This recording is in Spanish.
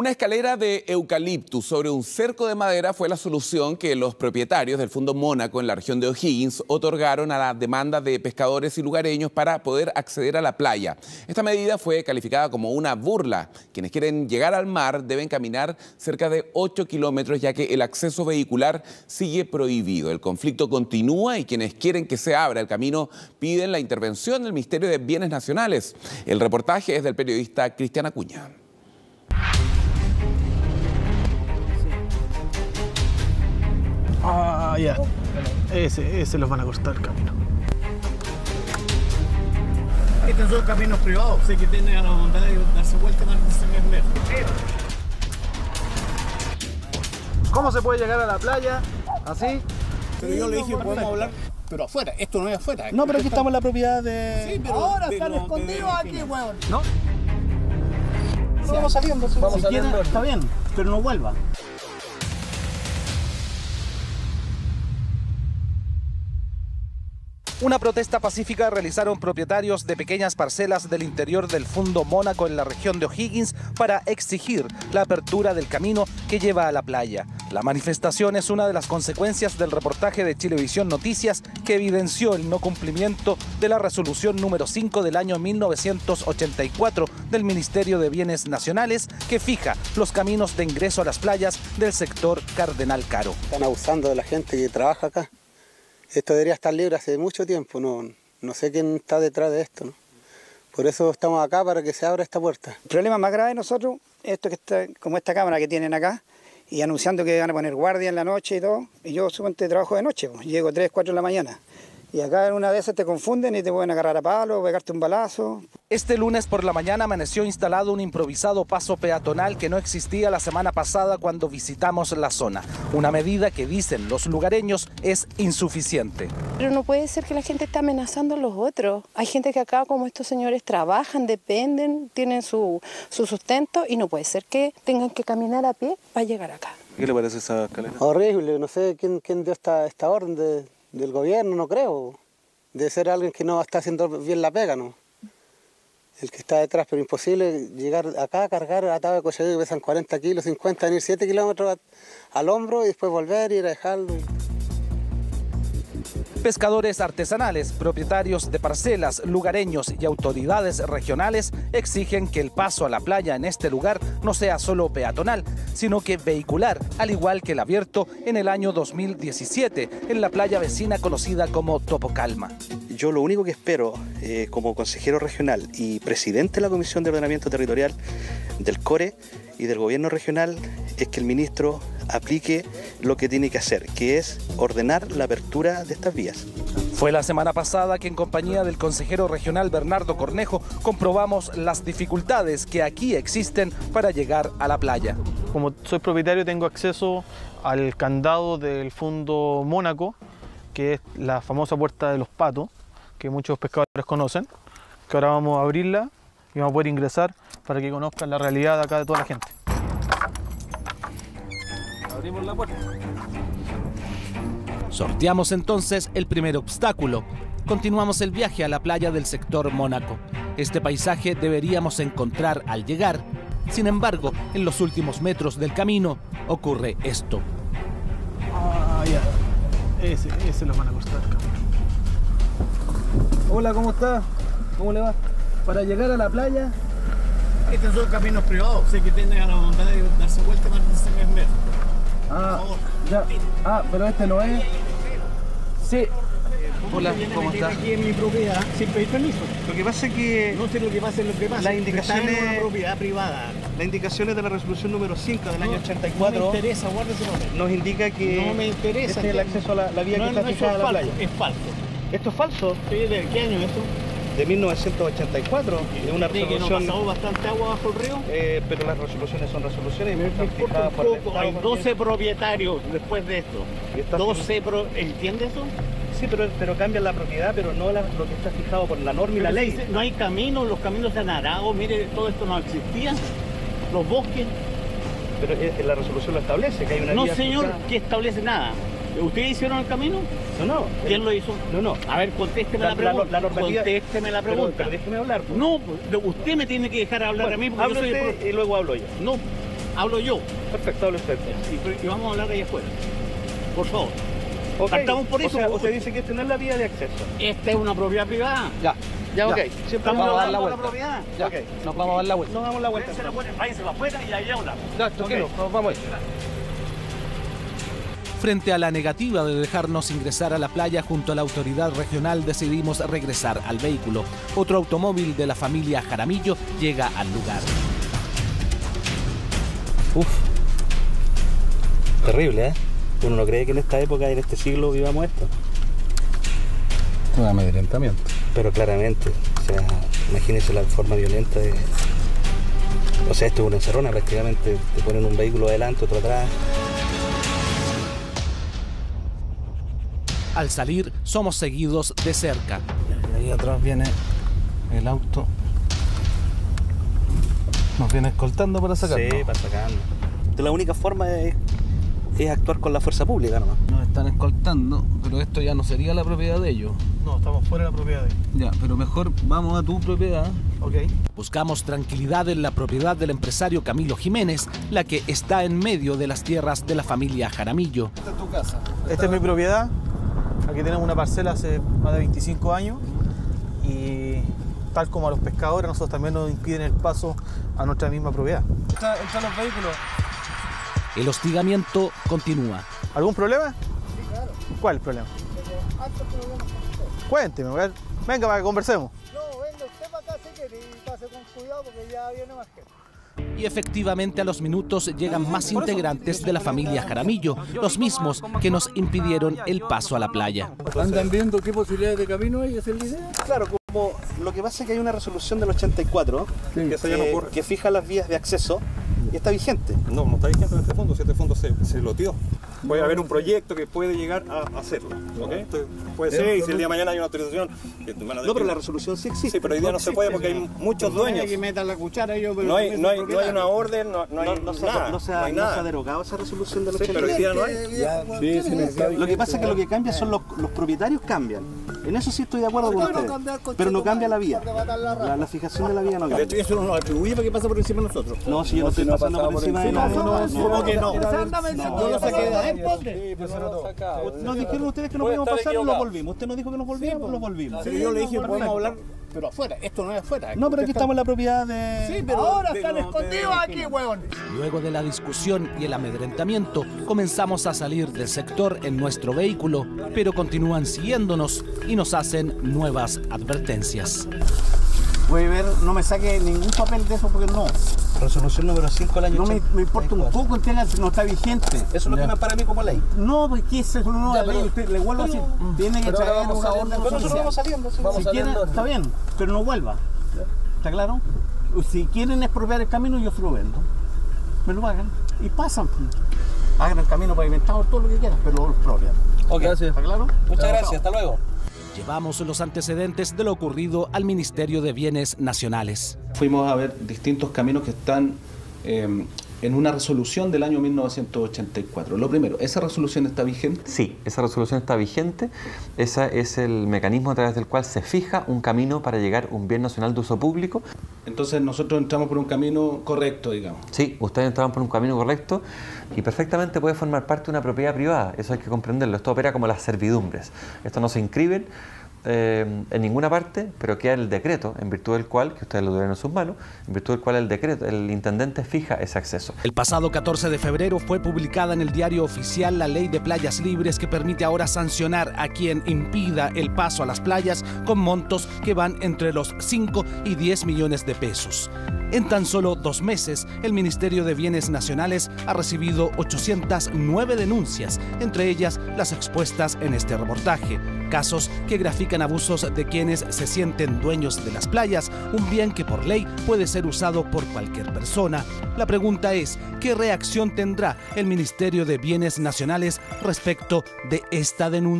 Una escalera de eucaliptus sobre un cerco de madera fue la solución que los propietarios del Fondo Mónaco en la región de O'Higgins otorgaron a la demanda de pescadores y lugareños para poder acceder a la playa. Esta medida fue calificada como una burla. Quienes quieren llegar al mar deben caminar cerca de 8 kilómetros ya que el acceso vehicular sigue prohibido. El conflicto continúa y quienes quieren que se abra el camino piden la intervención del Ministerio de Bienes Nacionales. El reportaje es del periodista Cristian Acuña. Ese, ese los van a cortar el camino. Estos son caminos privados. Sé que tienen a la bondad de darse vuelta más de 100 metros. ¿Cómo se puede llegar a la playa? ¿Así? Pero yo le dije, podemos hablar, pero afuera. Esto no es afuera. No, pero aquí estamos en la propiedad de... Sí, pero Ahora de están escondidos aquí, weón. ¿No? Vamos saliendo. Vamos Si saliendo. está bien, pero no vuelva. Una protesta pacífica realizaron propietarios de pequeñas parcelas del interior del Fundo Mónaco en la región de O'Higgins para exigir la apertura del camino que lleva a la playa. La manifestación es una de las consecuencias del reportaje de Chilevisión Noticias que evidenció el no cumplimiento de la resolución número 5 del año 1984 del Ministerio de Bienes Nacionales que fija los caminos de ingreso a las playas del sector Cardenal Caro. Están abusando de la gente que trabaja acá. Esto debería estar libre hace mucho tiempo, no, no sé quién está detrás de esto. ¿no? Por eso estamos acá, para que se abra esta puerta. El problema más grave de nosotros, esto que está, como esta cámara que tienen acá, y anunciando que van a poner guardia en la noche y todo, y yo suponte trabajo de noche, pues, llego 3, 4 de la mañana. Y acá una vez te confunden y te pueden agarrar a palo, pegarte un balazo. Este lunes por la mañana amaneció instalado un improvisado paso peatonal que no existía la semana pasada cuando visitamos la zona. Una medida que dicen los lugareños es insuficiente. Pero no puede ser que la gente esté amenazando a los otros. Hay gente que acá, como estos señores, trabajan, dependen, tienen su, su sustento y no puede ser que tengan que caminar a pie para llegar acá. ¿Qué le parece esa escalera? Horrible, no sé quién, quién dio esta, esta orden de- del gobierno, no creo. Debe ser alguien que no está haciendo bien la pega, ¿no? El que está detrás, pero imposible llegar acá, cargar atado de coche que pesan 40 kilos, 50, venir 7 kilómetros al hombro y después volver ir a dejarlo. Pescadores artesanales, propietarios de parcelas, lugareños y autoridades regionales exigen que el paso a la playa en este lugar no sea solo peatonal, sino que vehicular, al igual que el abierto en el año 2017 en la playa vecina conocida como Topocalma. Yo lo único que espero eh, como consejero regional y presidente de la Comisión de Ordenamiento Territorial del CORE y del Gobierno regional es que el ministro aplique lo que tiene que hacer, que es ordenar la apertura de estas vías. Fue la semana pasada que en compañía del consejero regional Bernardo Cornejo comprobamos las dificultades que aquí existen para llegar a la playa. Como soy propietario tengo acceso al candado del Fondo Mónaco, que es la famosa puerta de los patos, que muchos pescadores conocen, que ahora vamos a abrirla y vamos a poder ingresar para que conozcan la realidad de acá de toda la gente. Abrimos la puerta. Sorteamos entonces el primer obstáculo. Continuamos el viaje a la playa del sector Mónaco. Este paisaje deberíamos encontrar al llegar. Sin embargo, en los últimos metros del camino ocurre esto. Ah, ya. Ese, ese los van a cortar camino. Hola, ¿cómo está? ¿Cómo le va? Para llegar a la playa, Estos son caminos privados. Sé que tienen a la bondad de darse vuelta más de 100 metros. Ah, ya. Ah, pero este no es. Sí. Hola, ¿cómo está? Aquí en mi propiedad, sin pedir permiso. Lo que pasa es que No sé lo que pasa, es lo que pasa. Las Está indicaciones- en una propiedad privada. las indicaciones de la resolución número 5 del año No, No 84 me interesa, guarda ese papel. nos indica que No me interesa. este es el acceso a la, la vía no, que está fijada a es la falso, playa. Es falso. Esto es falso, Sí, ¿De qué año es eso? de 1984, es una ¿Cree que no resolución, pasado bastante agua bajo el río? eh, pero las resoluciones son resoluciones y Me están fijadas un por el poco, Estado hay también. 12 propietarios después de esto. Y está 12 pro... ¿Entiende eso? Sí, pero, pero cambian la propiedad, pero no la- lo que está fijado por la norma y la Pero ley. dice, No hay caminos, los caminos se han arado, mire, todo esto no existía. Los bosques. Pero eh, la resolución lo establece, que hay una No, vía señor, que establece nada. ¿Ustedes hicieron el camino? No, no. ¿Quién lo hizo? No, no. A ver, contésteme La- la, la- pregunta. la normativa- Contésteme la pregunta. pero déjeme hablar. pues. No, pues, usted me tiene que dejar hablar Bueno, a mí porque yo hable soy el usted pro- y luego hablo yo. No, hablo yo. Perfecto, hablo usted. Y, y vamos a hablar ahí afuera. Por favor. Ok, Partamos por o eso. sea, usted dice que esta no es la vía de acceso. Esta es una propiedad privada. Ya, ya, ok. Siempre vamos a dar la vuelta. la propiedad. Ya, Ok. nos vamos a dar la vuelta. Nos damos la vuelta. Váyanse afuera, váyanse afuera y ahí hablamos. Ya, tranquilo, nos vamos ahí. Frente a la negativa de dejarnos ingresar a la playa junto a la autoridad regional decidimos regresar al vehículo. Otro automóvil de la familia Jaramillo llega al lugar. Uf. Terrible, ¿eh? Uno no cree que en esta época, en este siglo, vivamos esto. Un amedrentamiento. Pero claramente, o sea, imagínense la forma violenta de... O sea, esto es una encerrona prácticamente. Te ponen un vehículo adelante, otro atrás. Al salir somos seguidos de cerca. Y ahí atrás viene el auto. Nos viene escoltando para sacarnos. Sí, para sacarnos. La única forma es, es actuar con la fuerza pública nomás. Nos están escoltando, pero esto ya no sería la propiedad de ellos. No, estamos fuera de la propiedad de él. Ya, pero mejor vamos a tu propiedad. Ok. Buscamos tranquilidad en la propiedad del empresario Camilo Jiménez, la que está en medio de las tierras de la familia Jaramillo. Esta es tu casa. Esta es mi propiedad. Aquí tenemos una parcela hace más de 25 años y tal como a los pescadores, nosotros también nos impiden el paso a nuestra misma propiedad. Entra los vehículos. El hostigamiento continúa. ¿Algún problema? Sí, claro. ¿Cuál es el problema? Cuénteme, a ver. venga para que conversemos. No, venga usted para acá si quiere y pase con cuidado porque ya viene más gente. Y efectivamente a los minutos llegan más integrantes de la familia Jaramillo, los mismos que nos impidieron el paso a la playa. ¿Andan viendo qué posibilidades de camino hay? ¿Esa es la idea? Claro, como lo que pasa es que hay una resolución del 84 Sí. que, que fija las vías de acceso y está vigente. No, no está vigente en este fondo, si este fondo se, se loteó. Puede haber un proyecto que puede llegar a hacerlo. ¿ok? Entonces, puede ser, y si el día de mañana hay una autorización. que No, pero la resolución sí existe. Sí, pero hoy día no se puede porque hay muchos dueños. que metan la cuchara yo, pero No hay, no hay, no hay una orden, no, no hay No, no se, nada. no se ha, no se ha derogado esa resolución del Sí, 84. pero hoy día no hay. Sí, sí, Lo que pasa es que lo que cambia son los, los propietarios cambian. En eso sí estoy de acuerdo con ustedes. Pero no cambia la vía. La, la fijación de la vía no De hecho, cambia. eso no nos atribuye para que pase por encima de nosotros. No, si yo no estoy pasando por encima de nadie. no, no, ¿Cómo que no? no. Yo lo saqué de adentro. Nos dijeron ustedes que no podíamos pasar y lo volvimos. Usted nos dijo que nos volvíamos, lo volvimos. Sí, yo le dije, podemos hablar, pero afuera. Esto no es afuera. No, pero aquí estamos en la propiedad de... Sí, pero ahora están escondidos aquí, huevón. Luego de la discusión y el amedrentamiento, comenzamos a salir del sector en nuestro vehículo, pero continúan siguiéndonos y nos hacen nuevas advertencias. Voy a ver, no me saque ningún papel de eso porque no. Resolución número 5 del año No me, 80. me importa un poco entregar si no está vigente. Eso es lo que me para mí como ley. No, porque eso no es la ley. Usted le vuelvo a decir, tiene que traer una orden Pero nosotros vamos saliendo. sí. Si quieren, está bien, pero no vuelva. ¿Está claro? Si quieren expropiar el camino, yo se lo vendo. Me lo hagan y pasan. Hagan el camino pavimentado, todo lo que quieran, pero lo expropian. Gracias. ¿Está claro? Muchas gracias, hasta luego. Llevamos los antecedentes de lo ocurrido al Ministerio de Bienes Nacionales. Fuimos a ver distintos caminos que están eh, en una resolución del año 1984. Lo primero, ¿esa resolución está vigente? Sí, esa resolución está vigente. Ese es el mecanismo a través del cual se fija un camino para llegar a un bien nacional de uso público. Entonces nosotros entramos por un camino correcto, digamos. Sí, ustedes entraron por un camino correcto y perfectamente puede formar parte de una propiedad privada. Eso hay que comprenderlo. Esto opera como las servidumbres. Esto no se inscriben eh, en ninguna parte, pero queda el decreto en virtud del cual, que ustedes lo tienen en sus manos, en virtud del cual el decreto, el intendente fija ese acceso. El pasado 14 de febrero fue publicada en el diario oficial la ley de playas libres que permite ahora sancionar a quien impida el paso a las playas con montos que van entre los 5 y 10 millones de pesos. En tan solo dos meses, el Ministerio de Bienes Nacionales ha recibido 809 denuncias, entre ellas las expuestas en este reportaje. Casos que grafican abusos de quienes se sienten dueños de las playas, un bien que por ley puede ser usado por cualquier persona. La pregunta es, ¿qué reacción tendrá el Ministerio de Bienes Nacionales respecto de esta denuncia?